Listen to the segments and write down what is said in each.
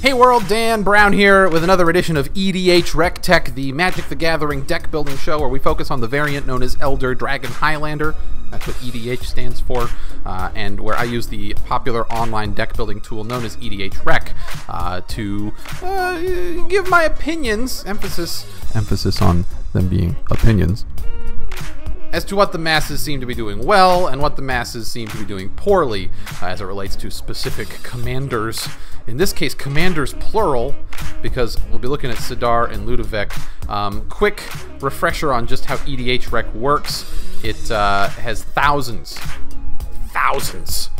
Hey world, Dan Brown here with another edition of EDH Rec Tech, the Magic the Gathering deck building show where we focus on the variant known as Elder Dragon Highlander. That's what EDH stands for, uh, and where I use the popular online deck building tool known as EDH Rec uh, to uh, give my opinions, emphasis, emphasis on them being opinions, as to what the masses seem to be doing well and what the masses seem to be doing poorly uh, as it relates to specific commanders. In this case, commanders plural, because we'll be looking at Sidar and Ludevic. Um, quick refresher on just how EDH Rec works. It uh, has thousands, thousands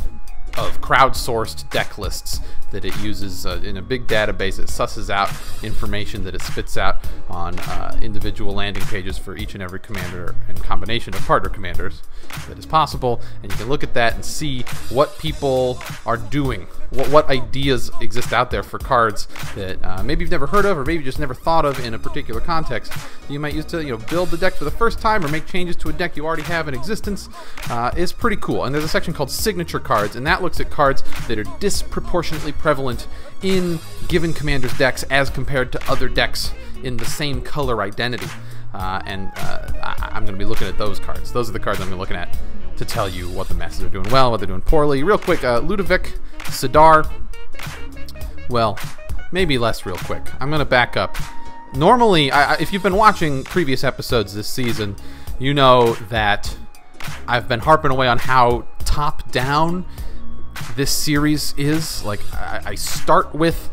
of crowdsourced deck lists that it uses uh, in a big database. It susses out information that it spits out on uh, individual landing pages for each and every commander and combination of partner commanders that is possible. And you can look at that and see what people are doing, what, what ideas exist out there for cards that uh, maybe you've never heard of or maybe just never thought of in a particular context. You might use to you know build the deck for the first time or make changes to a deck you already have in existence. Uh, is pretty cool. And there's a section called signature cards, and that looks at cards that are disproportionately prevalent in given commander's decks as compared to other decks in the same color identity. Uh, and uh, I- am going to be looking at those cards. Those are the cards I'm going to be looking at to tell you what the masses are doing well, what they're doing poorly. Real quick, uh, Ludevic, Sidar. Well, maybe less real quick. I'm going to back up. Normally, I, if you've been watching previous episodes this season, you know that I've been harping away on how top down this series is. Like, I, I start with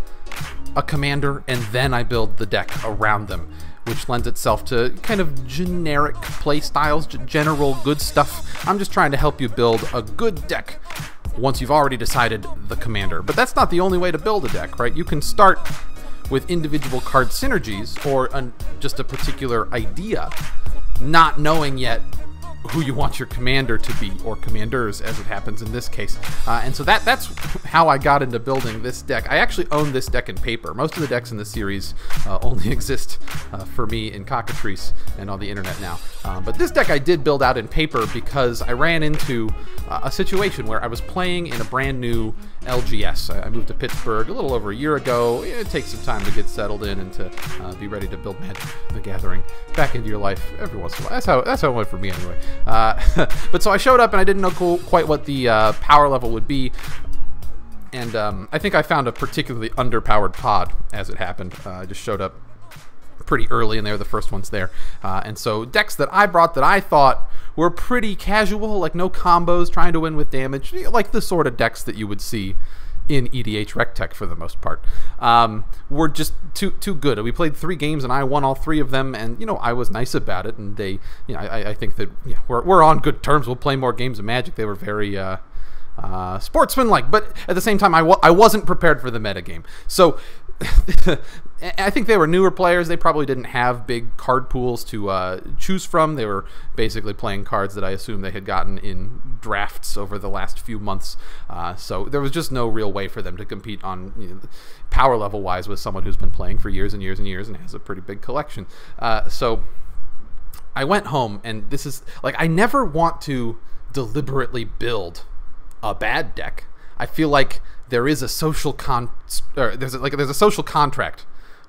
a commander and then I build the deck around them, which lends itself to kind of generic play styles, g- general good stuff. I'm just trying to help you build a good deck once you've already decided the commander. But that's not the only way to build a deck, right? You can start with individual card synergies or an, just a particular idea, not knowing yet who you want your commander to be, or commanders, as it happens in this case. Uh, and so that that's how I got into building this deck. I actually own this deck in paper. Most of the decks in the series uh, only exist uh, for me in Cockatrice and on the internet now. Um, but this deck I did build out in paper because I ran into uh, a situation where I was playing in a brand new LGS. I, moved to Pittsburgh a little over a year ago. It takes some time to get settled in and to uh, be ready to build Magic the Gathering back into your life every once in a while. That's how that's how it went for me anyway. Uh, but so I showed up and I didn't know quite what the uh, power level would be. And um, I think I found a particularly underpowered pod as it happened. Uh, I just showed up pretty early and they were the first ones there. Uh, and so decks that I brought that I thought were pretty casual, like no combos, trying to win with damage, like the sort of decks that you would see in EDH Rec Tech for the most part. Um, were just too too good. We played three games and I won all three of them, and you know I was nice about it. And they, you know, I, I think that yeah, we're we're on good terms. We'll play more games of Magic. They were very. Uh, uh, sportsman-like, but at the same time, I w- I wasn't prepared for the metagame. So I think they were newer players. They probably didn't have big card pools to uh, choose from. They were basically playing cards that I assume they had gotten in drafts over the last few months. Uh, so there was just no real way for them to compete on you know, power level wise with someone who's been playing for years and years and years and has a pretty big collection. Uh, so I went home, and this is like I never want to deliberately build a bad deck. I feel like there is a social con there's a, like there's a social contract,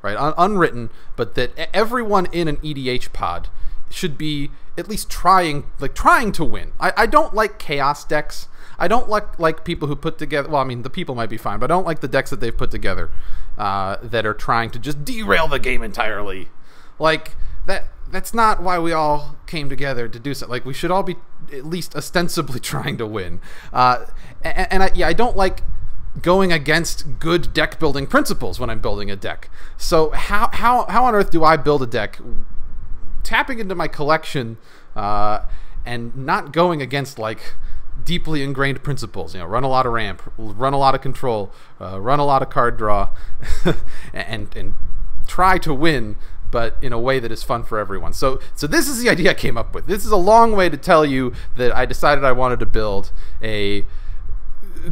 right? Un- unwritten, but that everyone in an EDH pod should be at least trying like trying to win. I, I don't like chaos decks. I don't like like people who put together. Well, I mean the people might be fine, but I don't like the decks that they've put together uh, that are trying to just derail the game entirely. Like that that's not why we all came together to do so. Like we should all be at least ostensibly trying to win. Uh, and, and I, yeah, I don't like going against good deck building principles when I'm building a deck. So how how how on earth do I build a deck? Tapping into my collection uh, and not going against like deeply ingrained principles. You know, run a lot of ramp, run a lot of control, uh, run a lot of card draw, and and try to win but in a way that is fun for everyone. So, so this is the idea I came up with. This is a long way to tell you that I decided I wanted to build a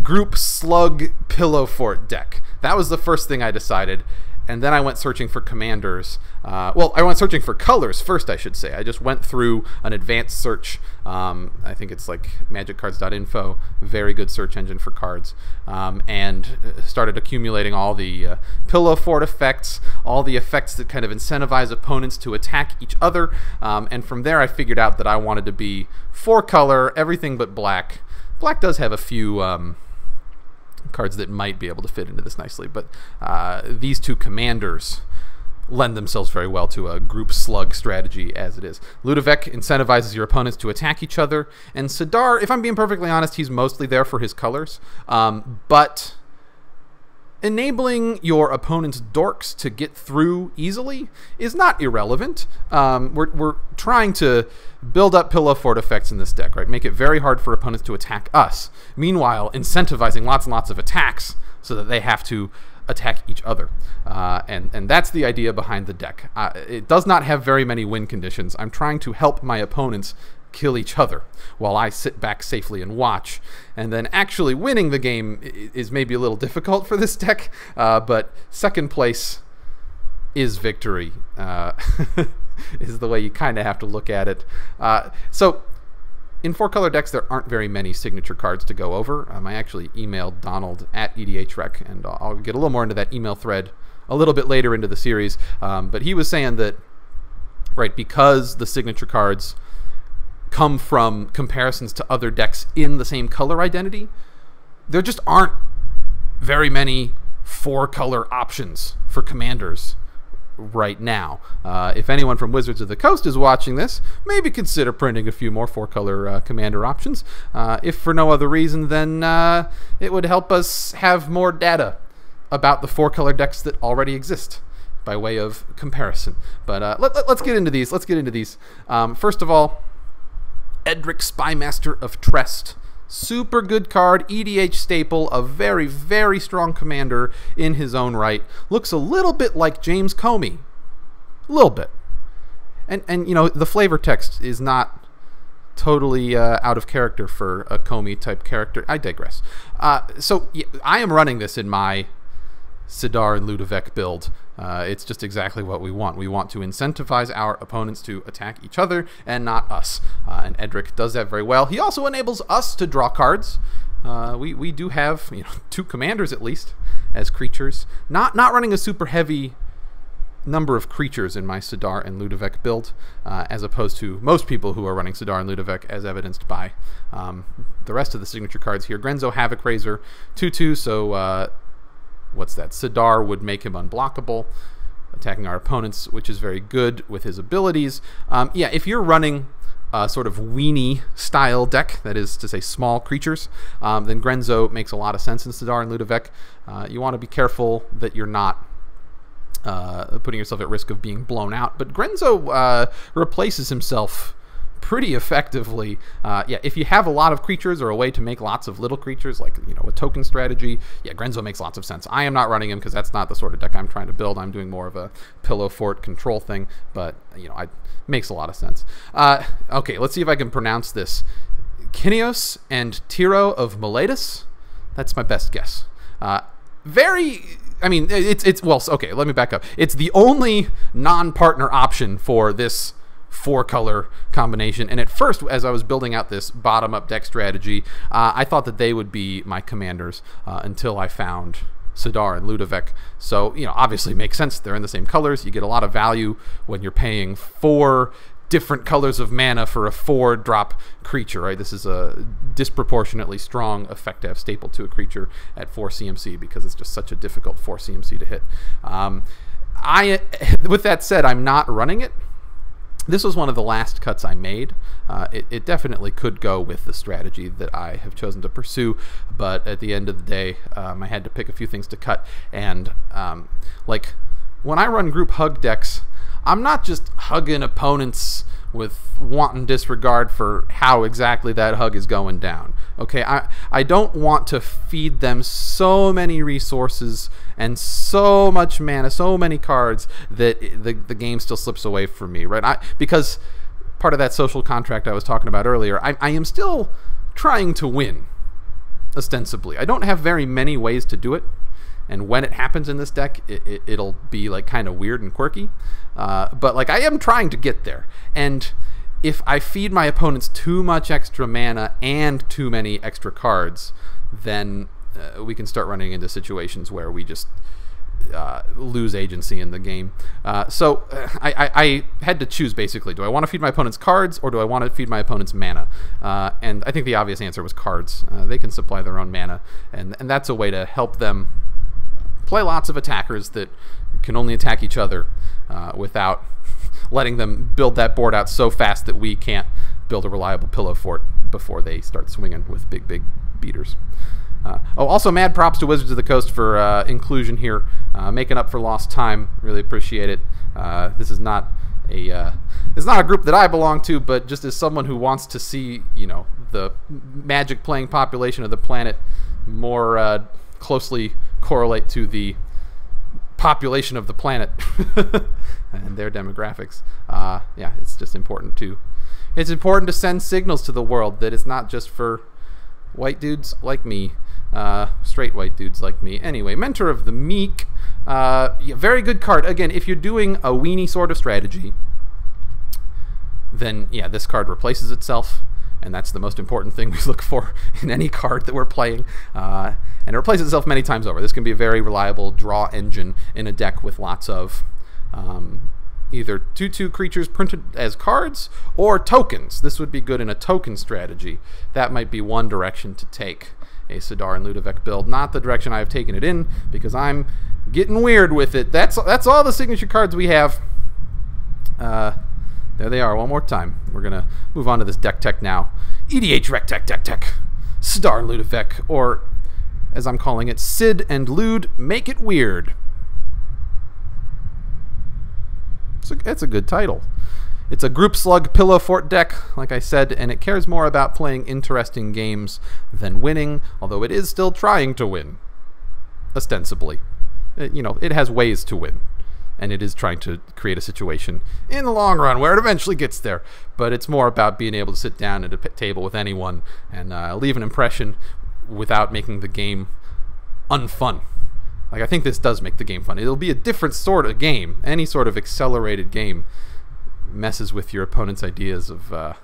group slug pillow fort deck. That was the first thing I decided. and then I went searching for commanders. Uh, well, I went searching for colors first, I should say. I just went through an advanced search. Um, I think it's like magiccards.info, very good search engine for cards, um, and started accumulating all the uh, pillow fort effects, all the effects that kind of incentivize opponents to attack each other. Um, and from there, I figured out that I wanted to be four color, everything but black. Black does have a few um, cards that might be able to fit into this nicely. But uh, these two commanders lend themselves very well to a group slug strategy as it is. Ludevic incentivizes your opponents to attack each other, and Sidar, if I'm being perfectly honest, he's mostly there for his colors. Um, but enabling your opponent's dorks to get through easily is not irrelevant. Um, we're, we're trying to build up pillow fort effects in this deck, right? Make it very hard for opponents to attack us. Meanwhile, incentivizing lots and lots of attacks so that they have to attack each other. Uh, and, and that's the idea behind the deck. Uh, it does not have very many win conditions. I'm trying to help my opponents kill each other while I sit back safely and watch. And then actually winning the game is maybe a little difficult for this deck, uh, but second place is victory, uh, is the way you kind of have to look at it. Uh, so in four color decks, there aren't very many signature cards to go over. Um, I actually emailed Donald at EDHREC, and I'll get a little more into that email thread a little bit later into the series. Um, but he was saying that, right, because the signature cards come from comparisons to other decks in the same color identity, there just aren't very many four color options for commanders right now. Uh, if anyone from Wizards of the Coast is watching this, maybe consider printing a few more four color uh, commander options. Uh, if for no other reason, then uh, it would help us have more data about the four color decks that already exist by way of comparison. But uh, let, us get into these. Let's get into these. Um, first of all, Edric Spymaster of Trest. Super good card, EDH staple, a very, very strong commander in his own right. Looks a little bit like James Comey. A little bit. And, and you know, the flavor text is not totally uh, out of character for a Comey type character. I digress. Uh, so yeah, I am running this in my Sidar and Ludevic build. Uh, it's just exactly what we want. We want to incentivize our opponents to attack each other and not us. Uh, and Edric does that very well. He also enables us to draw cards. Uh, we, we do have you know, two commanders at least as creatures. Not not running a super heavy number of creatures in my Sidar and Ludevic build, uh, as opposed to most people who are running Sidar and Ludevic, as evidenced by um, the rest of the signature cards here. Grenzo Havoc Raiser, 2 2, so uh, what's that? Sidar would make him unblockable, attacking our opponents, which is very good with his abilities. Um, yeah, if you're running a sort of weenie style deck, that is to say small creatures, um, then Grenzo makes a lot of sense in Sidar and Ludevic. Uh, you want to be careful that you're not uh, putting yourself at risk of being blown out. But Grenzo uh, replaces himself pretty effectively. Uh, yeah, if you have a lot of creatures or a way to make lots of little creatures, like you know a token strategy, yeah, Grenzo makes lots of sense. I am not running him because that's not the sort of deck I'm trying to build. I'm doing more of a pillow fort control thing, but you know, it makes a lot of sense. Uh, okay, let's see if I can pronounce this. Kynaios and Tiro of Meletis. That's my best guess. Uh, very I mean, it's it's well, okay. Let me back up. It's the only non-partner option for this four color combination. And at first, as I was building out this bottom up deck strategy, uh, I thought that they would be my commanders uh, until I found Sidar and Ludevic. So, you know, obviously makes sense. They're in the same colors. You get a lot of value when you're paying four different colors of mana for a four drop creature, right? This is a disproportionately strong effect to have to a creature at four CMC because it's just such a difficult four CMC to hit. Um, I, with that said, I'm not running it this was one of the last cuts I made. Uh, it, it, definitely could go with the strategy that I have chosen to pursue, but at the end of the day, um, I had to pick a few things to cut. And um, like when I run group hug decks, I'm not just hugging opponents with wanton disregard for how exactly that hug is going down. Okay, I, I don't want to feed them so many resources and so much mana, so many cards that the, the game still slips away from me, right? I, because part of that social contract I was talking about earlier, I, I am still trying to win, ostensibly. I don't have very many ways to do it. and when it happens in this deck, it, it, will be like kind of weird and quirky. Uh, but like I am trying to get there, and if I feed my opponents too much extra mana and too many extra cards, then uh, we can start running into situations where we just uh, lose agency in the game. Uh, so uh, I, I, I, had to choose basically. Do I want to feed my opponent's cards or do I want to feed my opponent's mana? Uh, and I think the obvious answer was cards. Uh, they can supply their own mana, and, and that's a way to help them play lots of attackers that can only attack each other uh, without letting them build that board out so fast that we can't build a reliable pillow fort before they start swinging with big, big beaters. Uh, oh, also mad props to Wizards of the Coast for uh, inclusion here, uh, making up for lost time. Really appreciate it. Uh, this is not a uh, it's not a group that I belong to, but just as someone who wants to see you know the Magic playing population of the planet more uh, closely correlate to the population of the planet and their demographics. yeah, it's just important to it's important to send signals to the world that it's not just for white dudes like me uh, straight white dudes like me. Anyway, Mentor of the Meek. Uh, yeah, very good card. Again, if you're doing a weenie sort of strategy, then yeah, this card replaces itself, and that's the most important thing we look for in any card that we're playing. And it replaces itself many times over. This can be a very reliable draw engine in a deck with lots of um, either 2-2 creatures printed as cards or tokens. This would be good in a token strategy. That might be one direction to take a Sidar and Ludevic build. Not the direction I've taken it in because I'm getting weird with it. That's that's all the signature cards we have. Uh, there they are. One more time. We're gonna move on to this deck tech now. EDH Rec Tech Tech Tech. Sidar and Ludevic, or as I'm calling it, Sid and Lude Make It Weird. It's a, it's a good title. It's a group slug pillow fort deck, like I said, and it cares more about playing interesting games than winning, although it is still trying to win. Ostensibly. It, you know, it has ways to win, and it is trying to create a situation in the long run where it eventually gets there. But it's more about being able to sit down at a table with anyone and uh, leave an impression without making the game unfun. Like, I think this does make the game fun. It'll be a different sort of game, any sort of accelerated game messes with your opponent's ideas of uh,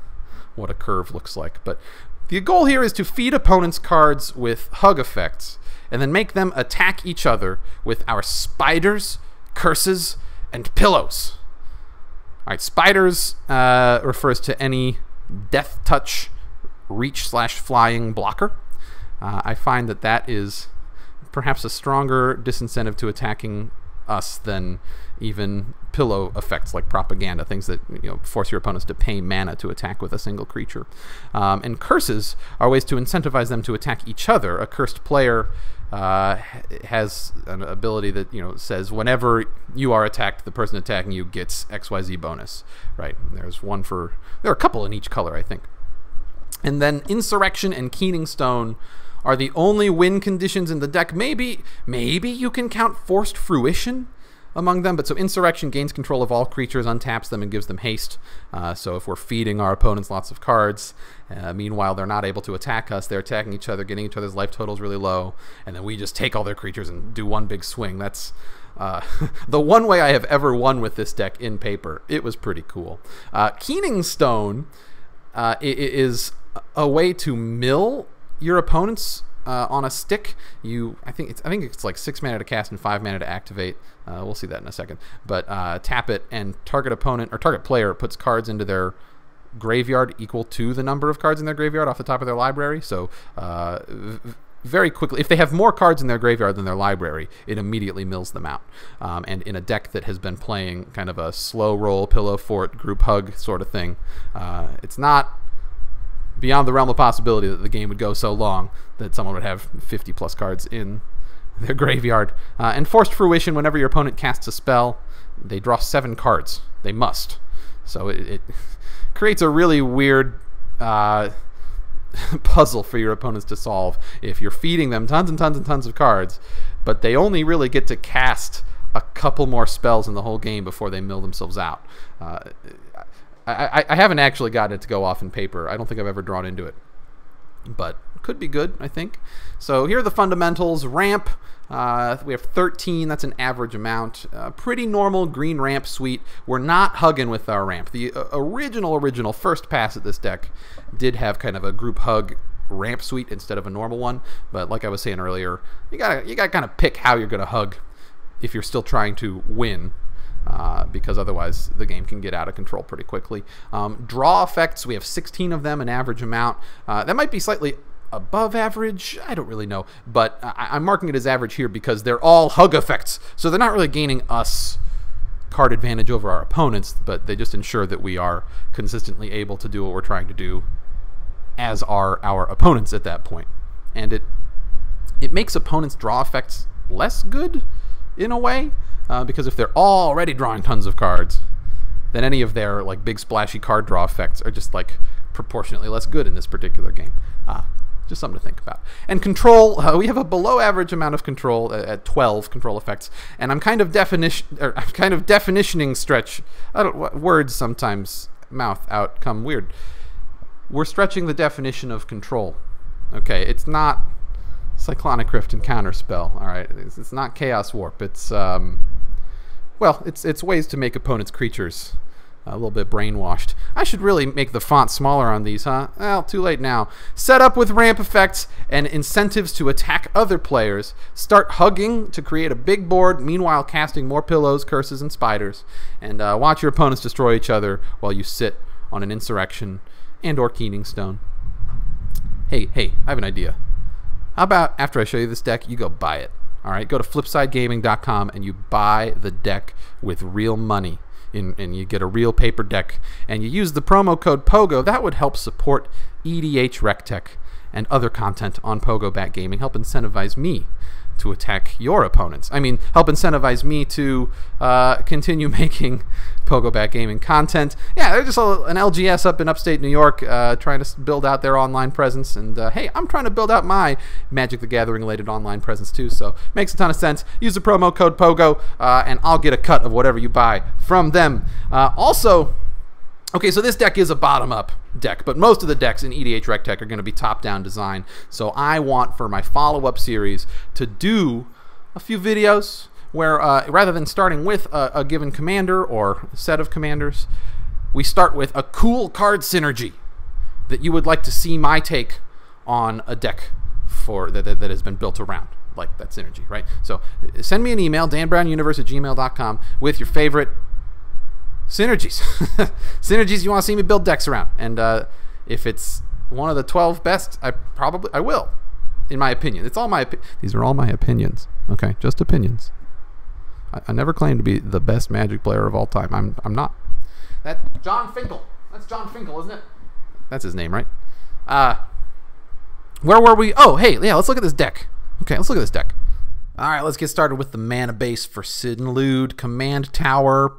what a curve looks like. But the goal here is to feed opponents' cards with hug effects and then make them attack each other with our spiders, curses, and pillows. All right, spiders uh, refers to any death touch, reach slash flying blocker. Uh, I find that that is perhaps a stronger disincentive to attacking us than even pillow effects like propaganda, things that you know force your opponents to pay mana to attack with a single creature. Um, and curses are ways to incentivize them to attack each other. A cursed player uh, has an ability that you know says whenever you are attacked, the person attacking you gets XYZ bonus. Right? There's one for there are a couple in each color, I think. And then insurrection and keening stone are the only win conditions in the deck. Maybe maybe you can count forced fruition among them. But so Insurrection gains control of all creatures, untaps them, and gives them haste. Uh, so if we're feeding our opponents lots of cards, uh, meanwhile they're not able to attack us, they're attacking each other, getting each other's life totals really low, and then we just take all their creatures and do one big swing. That's uh, the one way I have ever won with this deck in paper. It was pretty cool. Uh, Keening Stone uh, is a way to mill your opponent's uh, on a stick. You, I think it's, I think it's like six mana to cast and five mana to activate. Uh, we'll see that in a second. But uh, tap it and target opponent or target player puts cards into their graveyard equal to the number of cards in their graveyard off the top of their library. So uh, very quickly, if they have more cards in their graveyard than their library, it immediately mills them out. Um, and in a deck that has been playing kind of a slow roll, pillow fort, group hug sort of thing, uh, it's not beyond the realm of possibility that the game would go so long that someone would have 50 plus cards in their graveyard. Uh, and forced fruition, whenever your opponent casts a spell, they draw seven cards. They must. So it, it creates a really weird uh, puzzle for your opponents to solve if you're feeding them tons and tons and tons of cards, but they only really get to cast a couple more spells in the whole game before they mill themselves out. Uh, I, I, haven't actually gotten it to go off in paper. I don't think I've ever drawn into it. but could be good, I think. So here are the fundamentals. Ramp, uh, we have 13. That's an average amount. Uh, pretty normal green ramp suite. We're not hugging with our ramp. The uh, original, original first pass at this deck did have kind of a group hug ramp suite instead of a normal one. But like I was saying earlier, you gotta you gotta kind of pick how you're gonna hug if you're still trying to win. Uh, because otherwise the game can get out of control pretty quickly. Um, draw effects, we have 16 of them, an average amount. Uh, that might be slightly above average. I don't really know, but I- am marking it as average here because they're all hug effects, so they're not really gaining us card advantage over our opponents, but they just ensure that we are consistently able to do what we're trying to do, as are our opponents at that point. And it it makes opponents' draw effects less good in a way, uh, because if they're already drawing tons of cards, then any of their like big splashy card draw effects are just like proportionately less good in this particular game. Uh, just something to think about. And control, uh, we have a below average amount of control at, at 12 control effects, and I'm kind of definition, or I'm kind of definitioning stretch. I don't words sometimes mouth out come weird. We're stretching the definition of control. Okay, it's not Cyclonic Rift and Counterspell. All right, it's, it's not Chaos Warp. It's um, well, it's it's ways to make opponents' creatures a little bit brainwashed. I should really make the font smaller on these, huh? Well, too late now. Set up with ramp effects and incentives to attack other players. Start hugging to create a big board, meanwhile casting more pillows, curses, and spiders. And uh, watch your opponents destroy each other while you sit on an insurrection and or keening stone. Hey, hey, I have an idea. How about after I show you this deck, you go buy it? All right, go to flipsidegaming.com and you buy the deck with real money in, and you get a real paper deck, and you use the promo code POGO, that would help support EDH RecTech and other content on Pogobat Gaming, help incentivize me to attack your opponents. I mean, help incentivize me to uh, continue making Pogobat Gaming content. Yeah, they're just a, an LGS up in upstate New York uh, trying to build out their online presence. And uh, hey, I'm trying to build out my Magic the Gathering related online presence too. So makes a ton of sense. Use the promo code POGO uh, and I'll get a cut of whatever you buy from them. Uh, also, Okay, so this deck is a bottom-up deck, but most of the decks in EDH RecTech are going to be top-down design. So I want for my follow-up series to do a few videos where uh, rather than starting with a, a given commander or set of commanders, we start with a cool card synergy that you would like to see my take on a deck for that, that, that has been built around like that synergy, right? So send me an email, danbrownuniverse at gmail.com, with your favorite synergies. synergies you want to see me build decks around. And uh, if it's one of the 12 best, I probably I will, in my opinion. It's all my these are all my opinions. Okay, just opinions. I, I never claim to be the best Magic player of all time. I'm I'm not. That Jon Finkel. That's Jon Finkel, isn't it? That's his name, right? Uh, where were we? Oh, hey, yeah. Let's look at this deck. Okay, let's look at this deck. All right, let's get started with the mana base for Sid and Lude. Command Tower.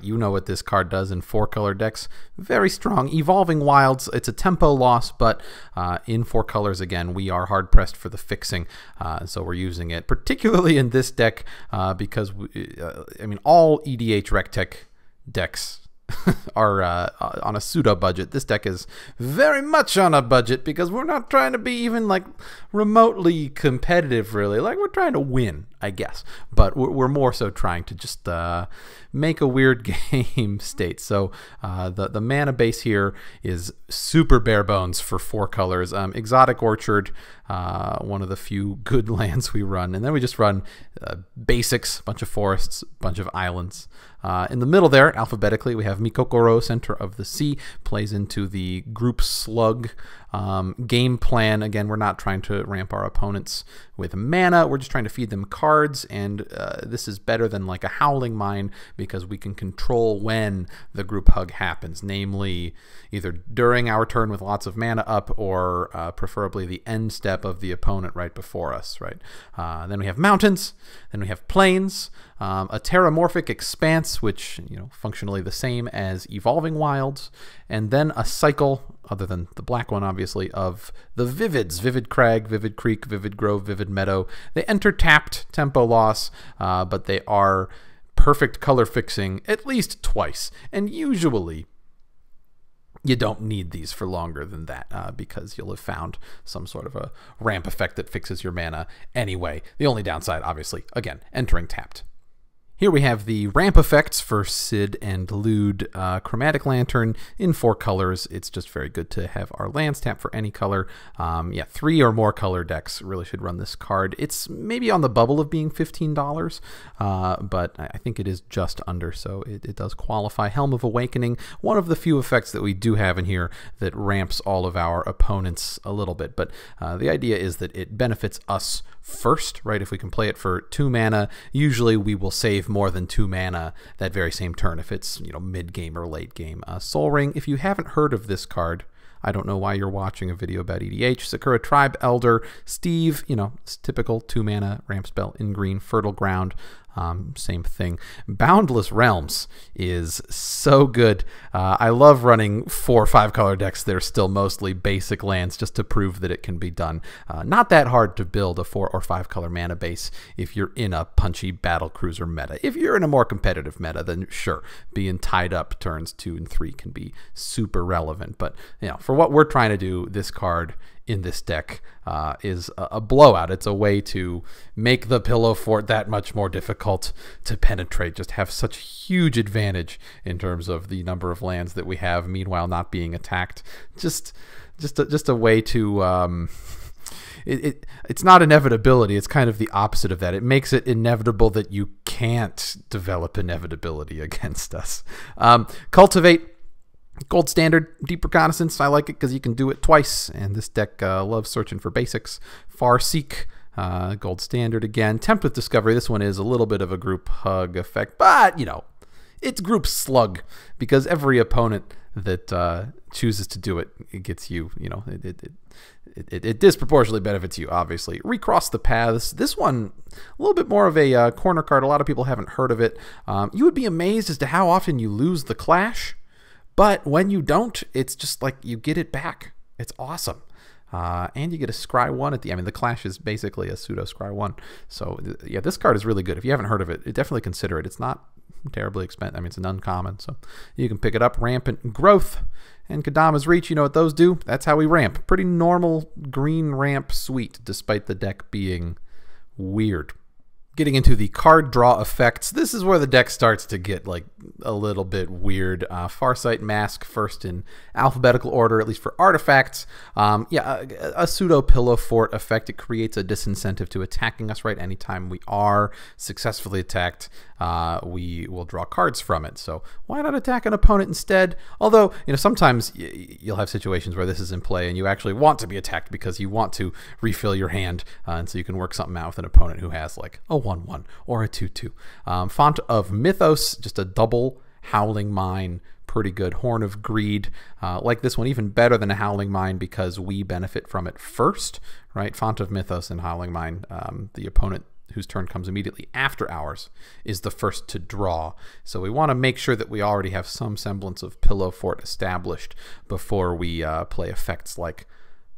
You know what this card does in four color decks. Very strong. Evolving Wilds. It's a tempo loss, but uh, in four colors again, we are hard pressed for the fixing. Uh, so we're using it, particularly in this deck, uh, because we, uh, I mean, all EDH RecTech decks are uh, on a pseudo budget. This deck is very much on a budget because we're not trying to be even like remotely competitive, really. Like we're trying to win, I guess, but we're more so trying to just uh, make a weird game state. So uh, the the mana base here is super bare bones for four colors. Um, Exotic Orchard, uh, one of the few good lands we run, and then we just run uh, basics, bunch of forests, bunch of islands. Uh, in the middle there, alphabetically, we have Mikokoro, Center of the Sea, plays into the group slug um, game plan, again, we're not trying to ramp our opponents with mana. We're just trying to feed them cards, and uh, this is better than like a Howling Mine because we can control when the group hug happens, namely either during our turn with lots of mana up or uh, preferably the end step of the opponent right before us, right? Uh, then we have mountains, then we have plains, um, a terramorphic expanse, which, you know, functionally the same as evolving wilds, and then a cycle other than the black one, obviously, of the Vivids Vivid Crag, Vivid Creek, Vivid Grove, Vivid Meadow. They enter tapped tempo loss, uh, but they are perfect color fixing at least twice. And usually, you don't need these for longer than that uh, because you'll have found some sort of a ramp effect that fixes your mana anyway. The only downside, obviously, again, entering tapped. Here we have the ramp effects for Sid and Lude uh, Chromatic Lantern in four colors. It's just very good to have our lands tap for any color. Um, yeah, three or more color decks really should run this card. It's maybe on the bubble of being $15, uh, but I think it is just under, so it, it, does qualify. Helm of Awakening, one of the few effects that we do have in here that ramps all of our opponents a little bit, but uh, the idea is that it benefits us first, right? If we can play it for two mana, usually we will save more than two mana that very same turn if it's, you know, mid game or late game. Uh, Sol Ring, if you haven't heard of this card, I don't know why you're watching a video about EDH. Sakura Tribe Elder, Steve, you know, typical two mana ramp spell in green, Fertile Ground. Um, same thing. Boundless Realms is so good. Uh, I love running four or five color decks that are still mostly basic lands just to prove that it can be done. Uh, not that hard to build a four or five color mana base if you're in a punchy battle cruiser meta. If you're in a more competitive meta, then sure, being tied up turns two and three can be super relevant. But you know, for what we're trying to do, this card in this deck uh, is a, a, blowout. It's a way to make the pillow fort that much more difficult to penetrate. Just have such huge advantage in terms of the number of lands that we have. Meanwhile, not being attacked. Just, just, a, just a way to. Um, it, it, it's not inevitability. It's kind of the opposite of that. It makes it inevitable that you can't develop inevitability against us. Um, cultivate Gold standard, deep reconnaissance. I like it because you can do it twice, and this deck uh, loves searching for basics. Farseek, uh, gold standard again. Tempt with discovery. This one is a little bit of a group hug effect, but you know, it's group slug because every opponent that uh, chooses to do it, it gets you. You know, it it, it, it, it disproportionately benefits you. Obviously, recross the paths. This one, a little bit more of a uh, corner card. A lot of people haven't heard of it. Um, you would be amazed as to how often you lose the clash. But when you don't, it's just like you get it back. It's awesome. Uh, and you get a Scry 1 at the I mean, the Clash is basically a pseudo Scry 1. So, yeah, this card is really good. If you haven't heard of it, definitely consider it. It's not terribly expensive. I mean, it's an uncommon, so you can pick it up. Rampant Growth and Kodama's Reach. You know what those do? That's how we ramp. Pretty normal green ramp suite, despite the deck being weird getting into the card draw effects, this is where the deck starts to get like a little bit weird. Uh, Farsight Mask first in alphabetical order, at least for artifacts. Um, yeah, a, a, pseudo pillow fort effect. It creates a disincentive to attacking us. Right, anytime we are successfully attacked, uh, we will draw cards from it. So why not attack an opponent instead? Although you know sometimes you'll have situations where this is in play and you actually want to be attacked because you want to refill your hand, uh, and so you can work something out with an opponent who has like a 1 1 or a 2 2. Um, Font of Mythos, just a double Howling Mine. Pretty good. Horn of Greed, uh, like this one, even better than a Howling Mine because we benefit from it first, right? Font of Mythos and Howling Mine, um, the opponent whose turn comes immediately after ours, is the first to draw. So we want to make sure that we already have some semblance of Pillow Fort established before we uh, play effects like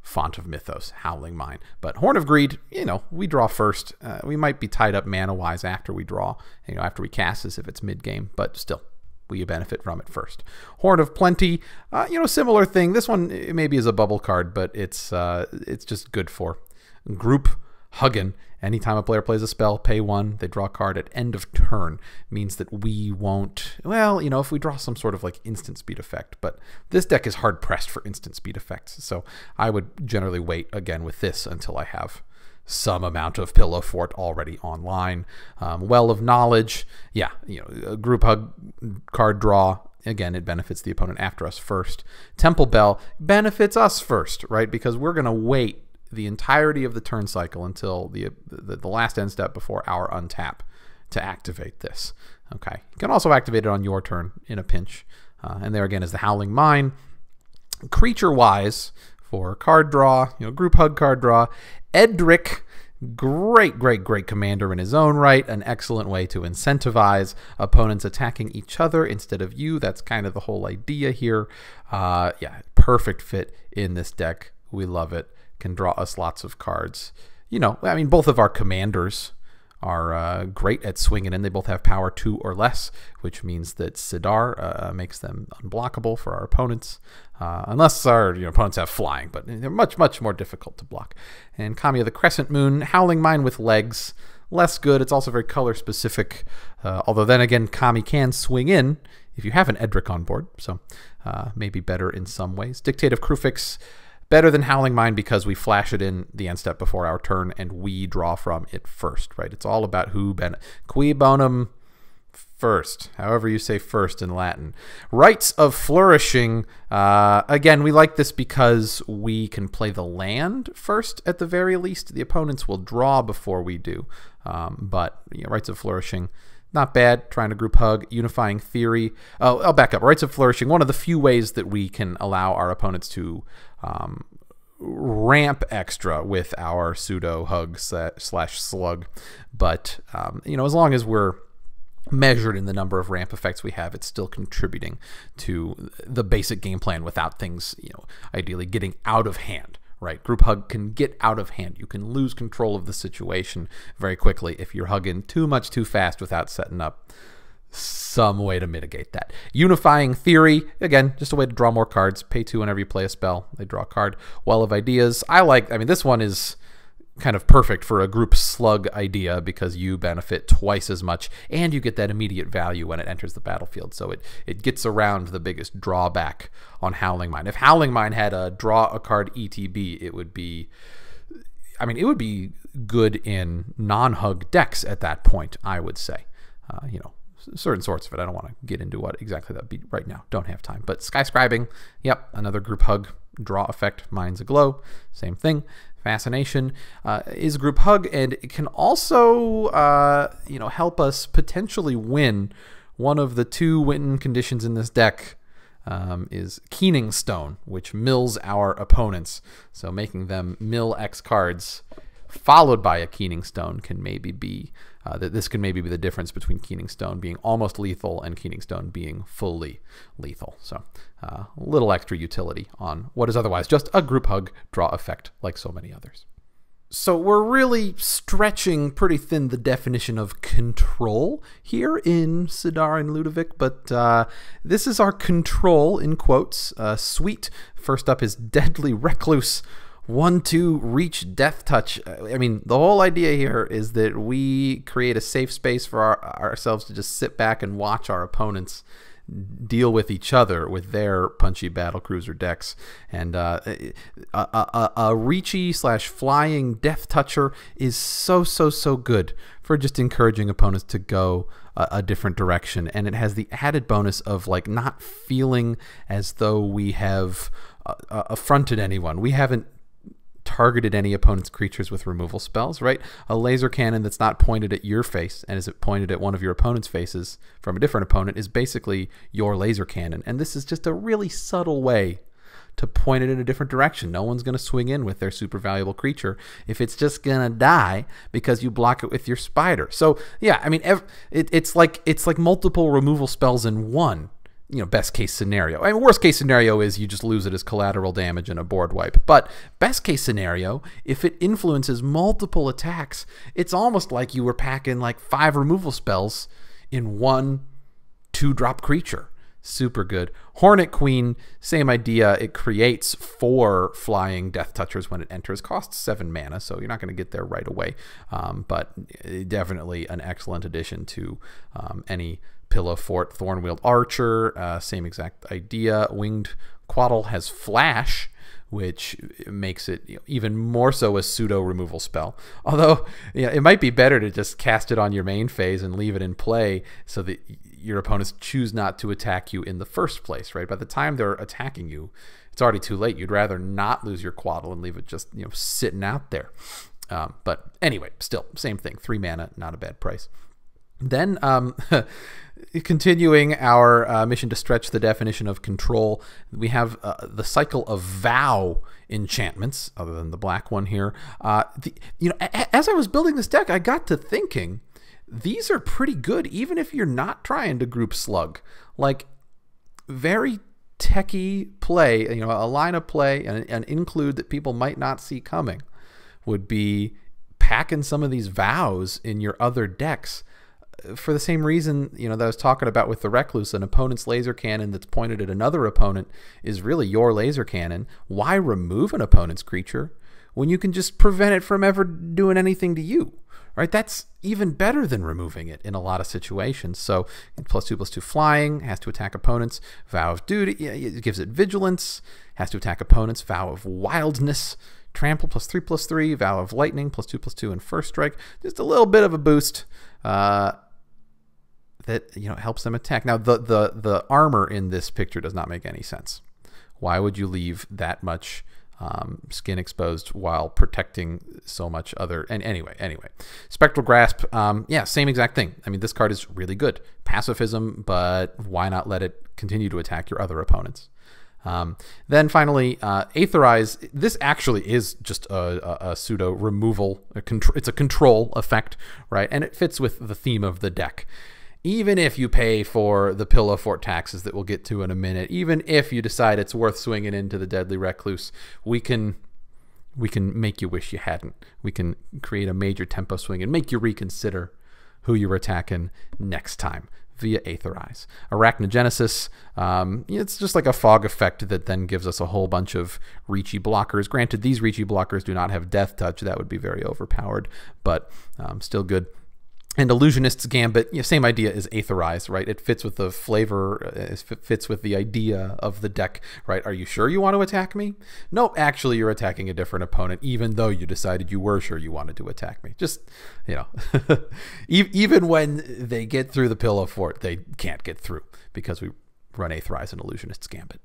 Font of Mythos, Howling Mine. But Horn of Greed, you know, we draw first. Uh, we might be tied up mana-wise after we draw, you know, after we cast this if it's mid-game, but still, we benefit from it first. Horn of Plenty, uh, you know, similar thing. This one maybe is a bubble card, but it's uh, it's just good for group hugging. Anytime a player plays a spell, pay one, they draw a card at end of turn. Means that we won't, well, you know, if we draw some sort of like instant speed effect, but this deck is hard pressed for instant speed effects. So I would generally wait again with this until I have some amount of Pillow Fort already online. Um, well of Knowledge, yeah, you know, group hug card draw. Again, it benefits the opponent after us first. Temple Bell benefits us first, right? Because we're going to wait the entirety of the turn cycle until the, the, the last end step before our untap to activate this. Okay, you can also activate it on your turn in a pinch. Uh, and there again is the Howling Mine. Creature-wise, for card draw, you know, group hug card draw, Edric, great, great, great commander in his own right, an excellent way to incentivize opponents attacking each other instead of you. That's kind of the whole idea here. Uh, yeah, perfect fit in this deck. We love it can draw us lots of cards. You know, I mean, both of our commanders are uh, great at swinging in. They both have power two or less, which means that Sidar uh, makes them unblockable for our opponents. uh, unless our you know, opponents have flying, but they're much, much more difficult to block. And Kami of the Crescent Moon, Howling Mine with legs, less good. It's also very color specific, uh, although then again, Kami can swing in if you have an Edric on board, so uh, maybe better in some ways. Dictate of Kruphix, better than Howling Mine because we flash it in the end step before our turn and we draw from it first, right? It's all about who ben qui bonum first, however you say first in Latin. Rites of Flourishing. Uh, again, we like this because we can play the land first at the very least. The opponents will draw before we do. Um, but you know, Rites of Flourishing, not bad. Trying to group hug, unifying theory. Oh, I'll back up. Rites of Flourishing, one of the few ways that we can allow our opponents to um, ramp extra with our pseudo hug slash slug. But, um, you know, as long as we're measured in the number of ramp effects we have, it's still contributing to the basic game plan without things, you know, ideally getting out of hand. Right, group hug can get out of hand. You can lose control of the situation very quickly if you're hugging too much too fast without setting up some way to mitigate that. Unifying theory, again, just a way to draw more cards. Pay two whenever you play a spell. They draw a card. Well of ideas. I like, I mean, this one is kind of perfect for a group slug idea because you benefit twice as much and you get that immediate value when it enters the battlefield. So it, it gets around the biggest drawback on Howling Mine. If Howling Mine had a draw a card ETB, it would be I mean, it would be good in non-hug decks at that point, I would say. Uh, you know, certain sorts of it. I don't want to get into what exactly that would be right now. Don't have time. But skyscribing, yep, another group hug draw effect, Minds Aglow, same thing. Fascination uh, is a group hug, and it can also uh, you know help us potentially win. One of the two win conditions in this deck um, is Keening Stone, which mills our opponents. So making them mill X cards, followed by a Keening Stone, can maybe be uh, that this could maybe be the difference between Keening Stone being almost lethal and Keening Stone being fully lethal. So uh, a little extra utility on what is otherwise just a group hug draw effect like so many others. So we're really stretching pretty thin the definition of control here in Sidar and Ludevic, but uh, this is our control in quotes. Uh, sweet. First up is Deadly Recluse one two reach death touch. I mean the whole idea here is that we create a safe space for our, ourselves to just sit back and watch our opponents deal with each other with their punchy battle cruiser decks. And uh, a, a, a, reachy slash flying death toucher is so so so good for just encouraging opponents to go a, a different direction. And it has the added bonus of like not feeling as though we have uh affronted anyone. We haven't targeted any opponent's creatures with removal spells, right? A laser cannon that's not pointed at your face and is it pointed at one of your opponent's faces from a different opponent is basically your laser cannon. And this is just a really subtle way to point it in a different direction. No one's going to swing in with their super valuable creature if it's just going to die because you block it with your spider. So, yeah, I mean, it, it's like it's like multiple removal spells in one you know, best case scenario. I mean, worst case scenario is you just lose it as collateral damage in a board wipe. But best case scenario, if it influences multiple attacks, it's almost like you were packing like five removal spells in one two drop creature. Super good. Hornet Queen, same idea. It creates four flying Death Touchers when it enters. Costs seven mana, so you're not going to get there right away. Um, but definitely an excellent addition to um, any Pillow Fort, Thornweald Archer, uh, same exact idea. Winged Coatl has Flash, which makes it you know, even more so a pseudo removal spell. Although yeah, it might be better to just cast it on your main phase and leave it in play so that your opponents choose not to attack you in the first place, right? By the time they're attacking you, it's already too late. You'd rather not lose your Coatl and leave it just you know sitting out there. Um, but anyway, still same thing. Three mana, not a bad price. Then um, continuing our uh, mission to stretch the definition of control, we have uh, the cycle of vow enchantments, other than the black one here. Uh, the, you know, as I was building this deck, I got to thinking these are pretty good, even if you're not trying to group slug. Like very techie play, you know, a line of play and an include that people might not see coming would be packing some of these vows in your other decks for the same reason, you know, that I was talking about with the Recluse, an opponent's laser cannon that's pointed at another opponent is really your laser cannon. Why remove an opponent's creature when you can just prevent it from ever doing anything to you? Right? That's even better than removing it in a lot of situations. So plus two plus two flying has to attack opponents. Vow of duty it gives it vigilance. Has to attack opponents. Vow of wildness Trample plus 3 plus 3, Vow of Lightning plus 2 plus 2, and First Strike. Just a little bit of a boost uh, that you know helps them attack. Now, the, the, the armor in this picture does not make any sense. Why would you leave that much um, skin exposed while protecting so much other. And anyway, anyway, Spectral Grasp, um, yeah, same exact thing. I mean, this card is really good. Pacifism, but why not let it continue to attack your other opponents? Um, then finally, uh, Aetherize. This actually is just a, a, a pseudo removal. A it's a control effect, right? And it fits with the theme of the deck. Even if you pay for the Pillow Fort taxes that we'll get to in a minute, even if you decide it's worth swinging into the Deadly Recluse, we can we can make you wish you hadn't. We can create a major tempo swing and make you reconsider who you're attacking next time via Aetherize. Arachnogenesis, um, it's just like a fog effect that then gives us a whole bunch of reachy blockers. Granted, these reachy blockers do not have Death Touch. That would be very overpowered, but um, still good and illusionist's gambit you know, same idea as aetherize right? It fits with the flavor uh, it fits with the idea of the deck right? Are you sure you want to attack me? Nope actually you're attacking a different opponent even though you decided you were sure you wanted to attack me. Just you know even when they get through the pillow fort they can't get through because we run aetherize and illusionist's gambit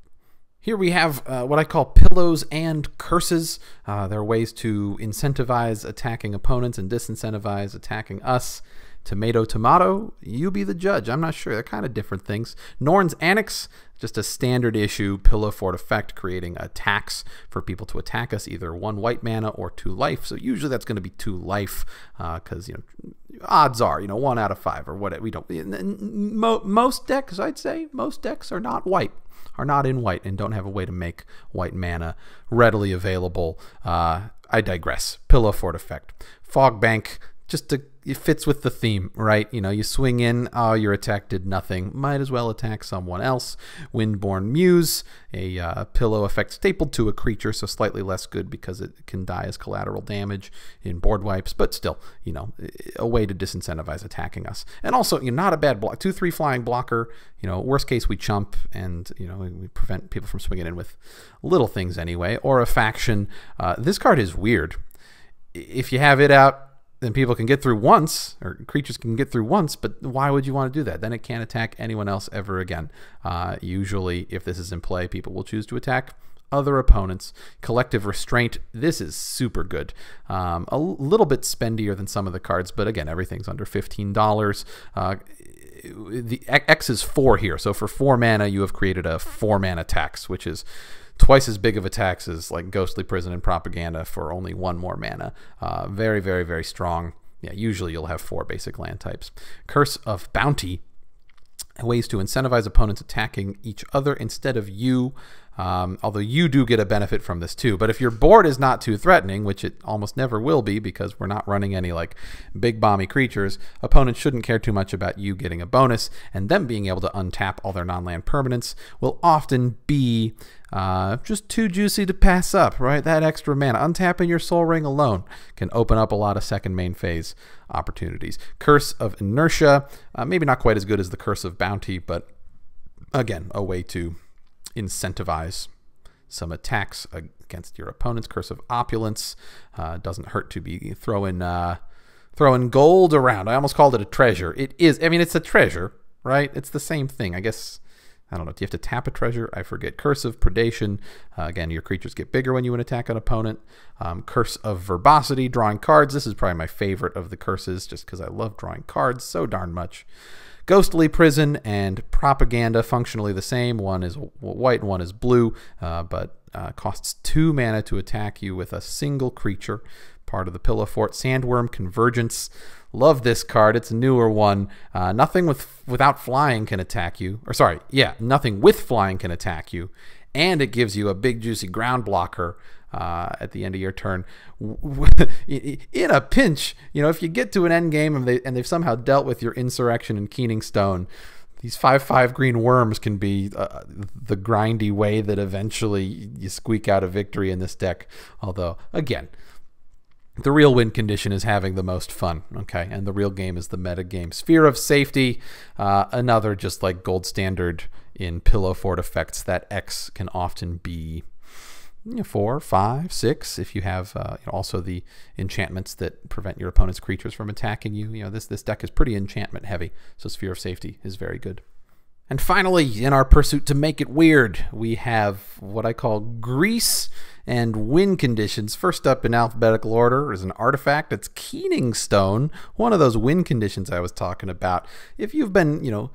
here we have uh, what I call pillows and curses. Uh, there are ways to incentivize attacking opponents and disincentivize attacking us. Tomato, tomato, you be the judge. I'm not sure. They're kind of different things. Norn's Annex, just a standard issue pillow fort effect, creating a tax for people to attack us, either one white mana or two life. So usually that's going to be two life, because uh, you know odds are you know one out of five or what we don't. Most decks, I'd say, most decks are not white are not in white and don't have a way to make white mana readily available. Uh, I digress. Pillow Fort effect. Fog Bank, just to it fits with the theme, right? You know, you swing in, oh, your attack did nothing. Might as well attack someone else. Windborne Muse, a uh, pillow effect stapled to a creature, so slightly less good because it can die as collateral damage in board wipes, but still, you know, a way to disincentivize attacking us. And also, you know, not a bad block. 2 3 flying blocker, you know, worst case, we chump and, you know, we prevent people from swinging in with little things anyway. Orb of Action. Uh, this card is weird. If you have it out, then people can get through once, or creatures can get through once, but why would you want to do that? Then it can't attack anyone else ever again. Uh, usually, if this is in play, people will choose to attack other opponents. Collective Restraint, this is super good. Um, a little bit spendier than some of the cards, but again, everything's under $15. Uh, the X is four here, so for four mana, you have created a four mana tax, which is twice as big of a tax as like Ghostly Prison and Propaganda for only one more mana. Uh, very, very, very strong. Yeah, usually you'll have four basic land types. Curse of Bounty, ways to incentivize opponents attacking each other instead of you. Um, although you do get a benefit from this too. But if your board is not too threatening, which it almost never will be because we're not running any like big bomby creatures, opponents shouldn't care too much about you getting a bonus, and them being able to untap all their non-land permanents will often be uh, just too juicy to pass up, right? That extra mana. Untapping your Sol Ring alone can open up a lot of second main phase opportunities. Curse of Inertia, uh, maybe not quite as good as the Curse of Bounty, but again, a way to incentivize some attacks against your opponent's curse of opulence. Uh, doesn't hurt to be throwing uh, throwing gold around. I almost called it a treasure. It is. I mean, it's a treasure, right? It's the same thing. I guess. I don't know. Do you have to tap a treasure? I forget. Curse of predation. Uh, again, your creatures get bigger when you attack an opponent. Um, curse of verbosity. Drawing cards. This is probably my favorite of the curses, just because I love drawing cards so darn much. Ghostly Prison and Propaganda, functionally the same. One is white and one is blue, uh, but uh, costs two mana to attack you with a single creature. Part of the Pillow Fort. Sandwurm Convergence. Love this card. It's a newer one. Uh, nothing with without flying can attack you. Or sorry, yeah, nothing with flying can attack you and it gives you a big juicy ground blocker uh, at the end of your turn. In a pinch, you know, if you get to an end game and, they, and they've somehow dealt with your Insurrection and Keening Stone, these 5 5 green worms can be uh, the grindy way that eventually you squeak out a victory in this deck. Although, again, the real win condition is having the most fun, okay? And the real game is the meta game. Sphere of Safety, uh, another just like gold standard in pillow fort effects. That X can often be you know, four, five, six. If you have uh, you know, also the enchantments that prevent your opponent's creatures from attacking you, you know this this deck is pretty enchantment heavy, so Sphere of Safety is very good. And finally, in our pursuit to make it weird, we have what I call grease and wind conditions. First up in alphabetical order is an artifact. It's Keening Stone, one of those wind conditions I was talking about. If you've been, you know,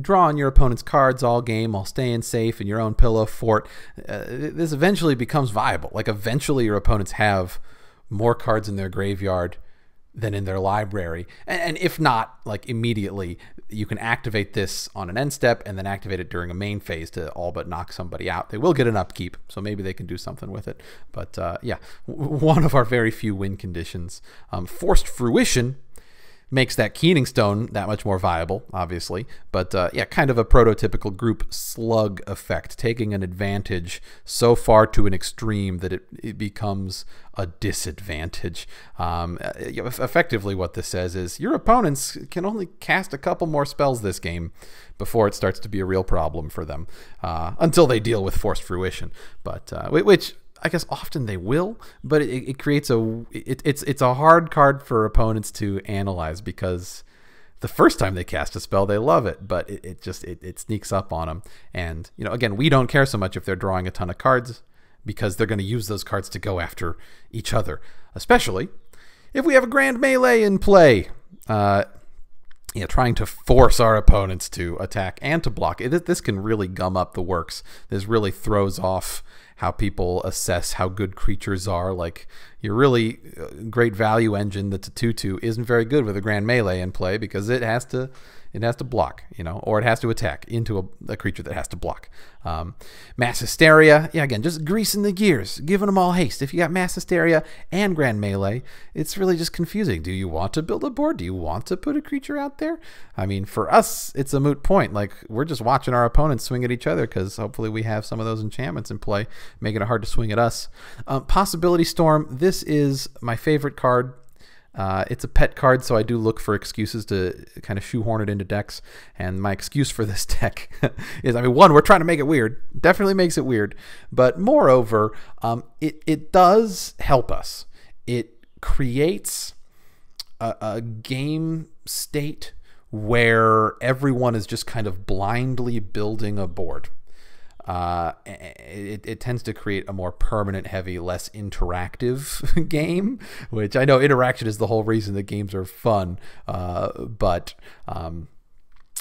drawing your opponent's cards all game while staying safe in your own pillow fort, uh, this eventually becomes viable. Like, eventually, your opponents have more cards in their graveyard than in their library. And, and, if not, like immediately, you can activate this on an end step and then activate it during a main phase to all but knock somebody out. They will get an upkeep, so maybe they can do something with it. But uh, yeah, one of our very few win conditions. Um, forced fruition makes that Keening Stone that much more viable, obviously. But uh, yeah, kind of a prototypical group slug effect, taking an advantage so far to an extreme that it, it becomes a disadvantage. Um, effectively, what this says is your opponents can only cast a couple more spells this game before it starts to be a real problem for them uh, until they deal with forced fruition. But uh, which I guess often they will, but it, it creates a it, it's it's a hard card for opponents to analyze because the first time they cast a spell they love it, but it, it just it, it sneaks up on them. And you know, again, we don't care so much if they're drawing a ton of cards because they're going to use those cards to go after each other, especially if we have a grand melee in play. Uh, you know, trying to force our opponents to attack and to block. It, this can really gum up the works. This really throws off how people assess how good creatures are. Like your really uh, great value engine that's a 2-2 isn't very good with a grand melee in play because it has to it has to block, you know, or it has to attack into a, a creature that has to block. Um, mass hysteria, yeah, again, just greasing the gears, giving them all haste. If you got mass hysteria and grand melee, it's really just confusing. Do you want to build a board? Do you want to put a creature out there? I mean, for us, it's a moot point. Like we're just watching our opponents swing at each other because hopefully we have some of those enchantments in play, making it hard to swing at us. Um, Possibility Storm. This is my favorite card uh, it's a pet card, so I do look for excuses to kind of shoehorn it into decks. And my excuse for this deck is, I mean, one, we're trying to make it weird. Definitely makes it weird. But moreover, um, it, it does help us. It creates a, a game state where everyone is just kind of blindly building a board uh, it, it tends to create a more permanent, heavy, less interactive game. Which I know interaction is the whole reason that games are fun, uh, but um,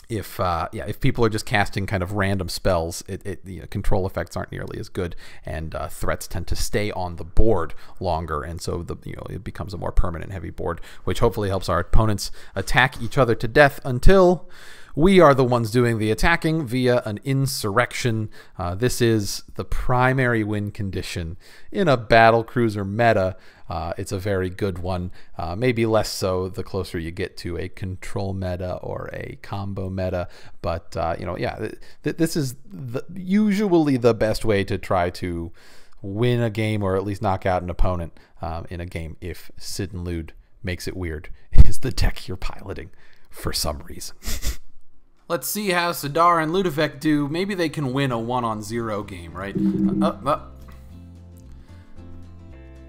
if uh, yeah, if people are just casting kind of random spells, it, it the control effects aren't nearly as good, and uh, threats tend to stay on the board longer, and so the you know it becomes a more permanent, heavy board, which hopefully helps our opponents attack each other to death until we are the ones doing the attacking via an insurrection. Uh, this is the primary win condition in a battle cruiser meta. Uh, it's a very good one. Uh, maybe less so the closer you get to a control meta or a combo meta. But uh, you know, yeah, th- th- this is the, usually the best way to try to win a game or at least knock out an opponent um, in a game if Sid and Lude makes it weird is the deck you're piloting for some reason. Let's see how Sidar and Ludevic do. Maybe they can win a one on zero game, right? Uh, uh, uh.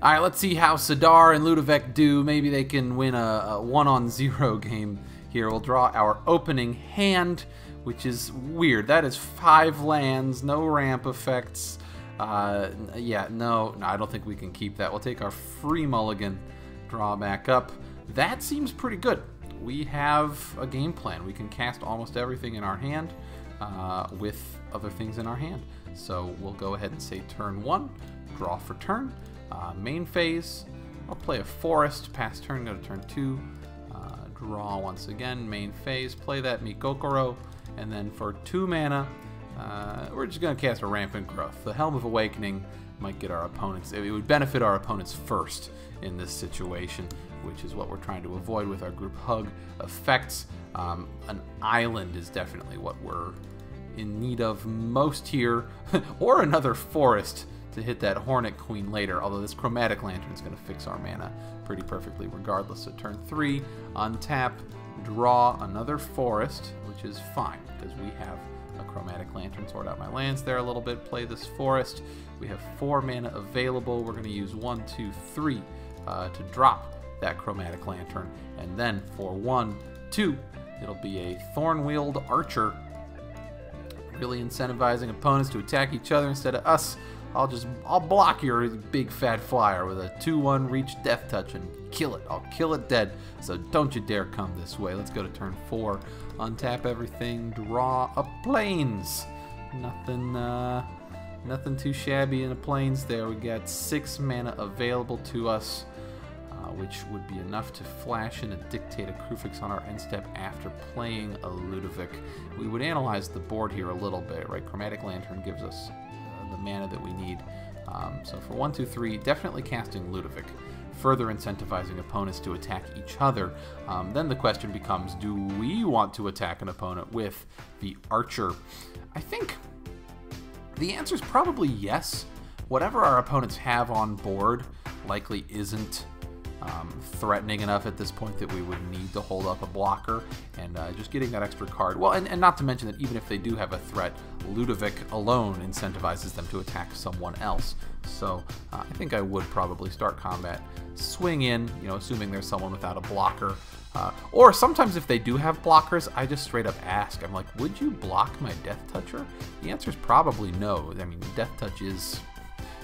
All right, let's see how Sidar and Ludevic do. Maybe they can win a, a one on zero game here. We'll draw our opening hand, which is weird. That is five lands, no ramp effects. Uh, yeah, no, no, I don't think we can keep that. We'll take our free mulligan, draw back up. That seems pretty good we have a game plan. We can cast almost everything in our hand uh, with other things in our hand. So we'll go ahead and say turn one, draw for turn. Uh, main phase, I'll play a forest, pass turn, go to turn two, uh, draw once again, main phase, play that Mikokoro, and then for two mana, Uh, we're just going to cast a Rampant Growth. The Helm of Awakening might get our opponents. It would benefit our opponents first in this situation, which is what we're trying to avoid with our group hug effects. Um, an island is definitely what we're in need of most here, or another forest to hit that Hornet Queen later, although this Chromatic Lantern is going to fix our mana pretty perfectly regardless. So turn 3, untap, draw another forest, which is fine, because we have a Chromatic Lantern. Sort out my lands there a little bit, play this forest. We have 4 mana available. We're going to use one, two, three uh, to drop that Chromatic Lantern. And then for 1, 2, it'll be a Thornweald Archer really incentivizing opponents to attack each other instead of us. I'll just I'll block your big fat flyer with a 2-1 reach death touch and kill it. I'll kill it dead. So don't you dare come this way. Let's go to turn 4. Untap everything, draw a planes. Nothing uh nothing too shabby in the planes there. We got 6 mana available to us. Uh, which would be enough to flash in a Dictate of Kruphix on our end step after playing a Ludevic. We would analyze the board here a little bit, right? Chromatic Lantern gives us uh, the mana that we need. Um, so for 1, 2, 3, definitely casting Ludevic, further incentivizing opponents to attack each other. Um, then the question becomes, do we want to attack an opponent with the Archer? I think the answer is probably yes. Whatever our opponents have on board likely isn't um, threatening enough at this point that we would need to hold up a blocker and uh, just getting that extra card. Well, and, and, not to mention that even if they do have a threat, Ludevic alone incentivizes them to attack someone else. So uh, I think I would probably start combat, swing in, you know, assuming there's someone without a blocker. Uh, or sometimes if they do have blockers, I just straight up ask. I'm like, would you block my Death Toucher? The answer is probably no. I mean, Death Touch is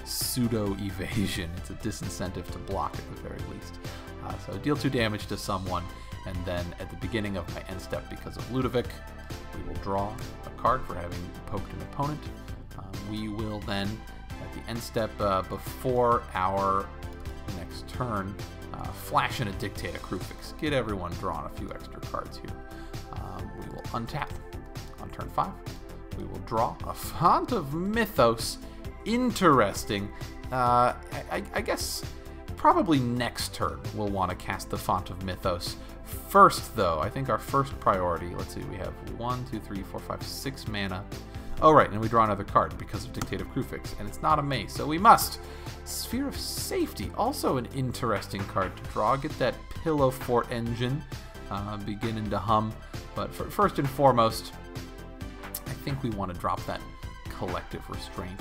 pseudo evasion. It's a disincentive to block at the very least. Uh, so deal two damage to someone, and then at the beginning of my end step, because of Ludevic, we will draw a card for having poked an opponent. Um, we will then, at the end step uh, before our next turn, uh, flash in a Dictate of Kruphix. Get everyone drawing a few extra cards here. Um, we will untap on turn 5. We will draw a Font of Mythos interesting. Uh, I, I, guess probably next turn we'll want to cast the Font of Mythos. First, though, I think our first priority, let's see, we have one, two, three, four, five, six mana. Oh, right, and we draw another card because of Dictate of Kruphix, and it's not a mace, so we must. Sphere of Safety, also an interesting card to draw. Get that Pillow Fort engine uh, beginning to hum. But for, first and foremost, I think we want to drop that Collective Restraint.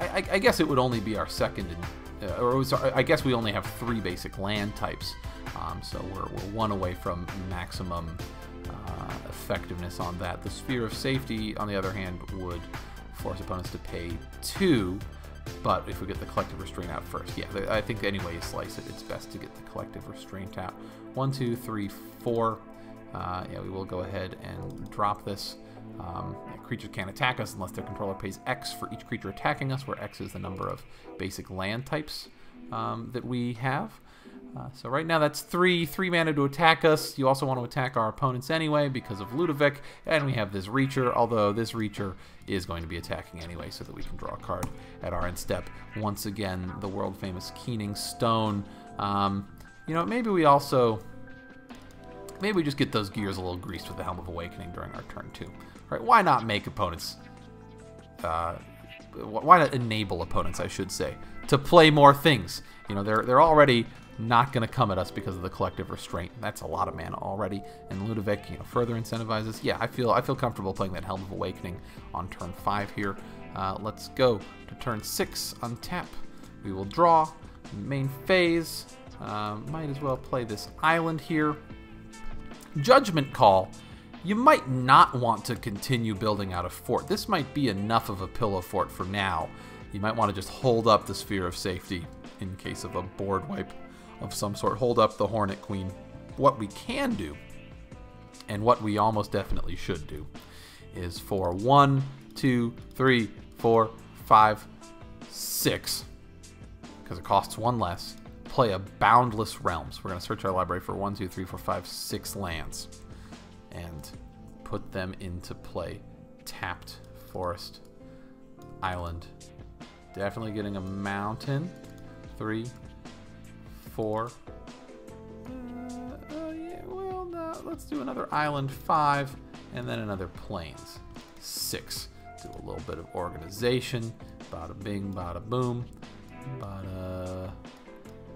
I, I, guess it would only be our second, in, uh, or was, I guess we only have three basic land types, um, so we're, we're one away from maximum uh, effectiveness on that. The Sphere of Safety, on the other hand, would force opponents to pay two, but if we get the Collective Restraint out first, yeah, I think any way you slice it, it's best to get the Collective Restraint out. One, two, three, four. Uh, yeah, we will go ahead and drop this. Um, creatures can't attack us unless their controller pays X for each creature attacking us, where X is the number of basic land types um, that we have. Uh, so right now that's three, three mana to attack us. You also want to attack our opponents anyway because of Ludevic, and we have this Reacher, although this Reacher is going to be attacking anyway so that we can draw a card at our end step. Once again, the world famous Keening Stone. Um, you know, maybe we also, maybe we just get those gears a little greased with the Helm of Awakening during our turn too. Right? Why not make opponents? Uh, why not enable opponents, I should say, to play more things? You know, they're they're already not going to come at us because of the collective restraint. That's a lot of mana already. And Ludevic, you know, further incentivizes. Yeah, I feel I feel comfortable playing that Helm of Awakening on turn five here. Uh, let's go to turn six. Untap. We will draw main phase. Uh, might as well play this island here. Judgment Call you might not want to continue building out a fort. This might be enough of a pillow fort for now. You might want to just hold up the sphere of safety in case of a board wipe of some sort. Hold up the Hornet Queen. What we can do, and what we almost definitely should do, is for one, two, three, four, five, six, because it costs one less, play a Boundless Realms. We're going to search our library for one, two, three, four, five, six lands and put them into play tapped forest, island. Definitely getting a mountain. Three, four. Uh, uh, yeah, well, no, let's do another island. Five, and then another plains. Six. Do a little bit of organization. Bada bing, bada boom. Bada,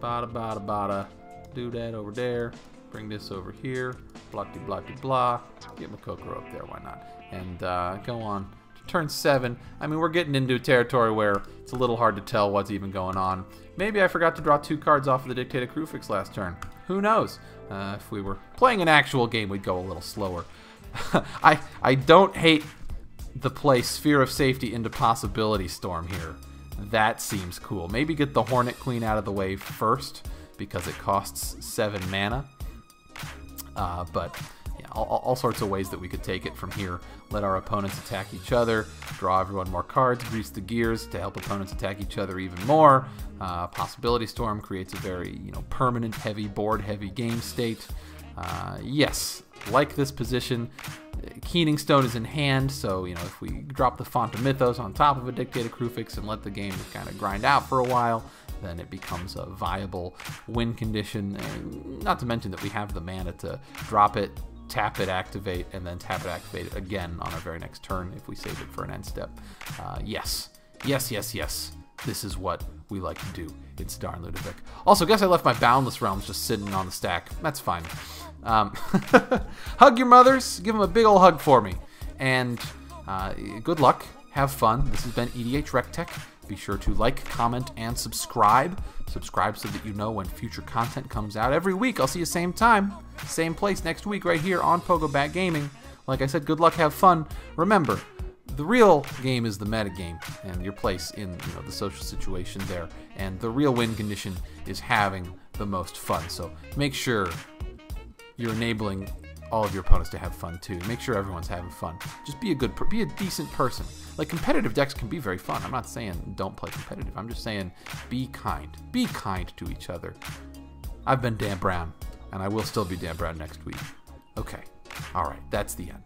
bada, bada, bada. Do that over there. Bring this over here. Blah, blah, blah, blah. Get Makoko up there, why not? And uh, go on to turn 7. I mean, we're getting into a territory where it's a little hard to tell what's even going on. Maybe I forgot to draw two cards off of the Dictate of Kruphix last turn. Who knows? Uh, if we were playing an actual game, we'd go a little slower. I, I don't hate the play Sphere of Safety into Possibility Storm here. That seems cool. Maybe get the Hornet Queen out of the way first because it costs 7 mana. Uh, but all, all, sorts of ways that we could take it from here. Let our opponents attack each other, draw everyone more cards, grease the gears to help opponents attack each other even more. Uh, Possibility Storm creates a very you know permanent, heavy, board heavy game state. Uh, yes, like this position. Keening Stone is in hand, so you know if we drop the Font of Mythos on top of a Dictate of Kruphix and let the game kind of grind out for a while, then it becomes a viable win condition. And not to mention that we have the mana to drop it, tap it, activate, and then tap it, activate it again on our very next turn if we save it for an end step. Uh, yes, yes, yes, yes. This is what we like to do. It's darn Ludevic. Also, guess I left my Boundless Realms just sitting on the stack. That's fine. Um, hug your mothers. Give them a big old hug for me. And uh, good luck. Have fun. This has been EDHREC Tech. Be sure to like, comment, and subscribe. Subscribe so that you know when future content comes out every week. I'll see you same time, same place next week right here on Pogobat Gaming. Like I said, good luck, have fun. Remember, the real game is the meta game and your place in you know, the social situation there. And the real win condition is having the most fun. So make sure you're enabling all of your opponents to have fun too. Make sure everyone's having fun. Just be a good, be a decent person. Like competitive decks can be very fun. I'm not saying don't play competitive. I'm just saying be kind. Be kind to each other. I've been Dan Brown, and I will still be Dan Brown next week. Okay. All right. That's the end.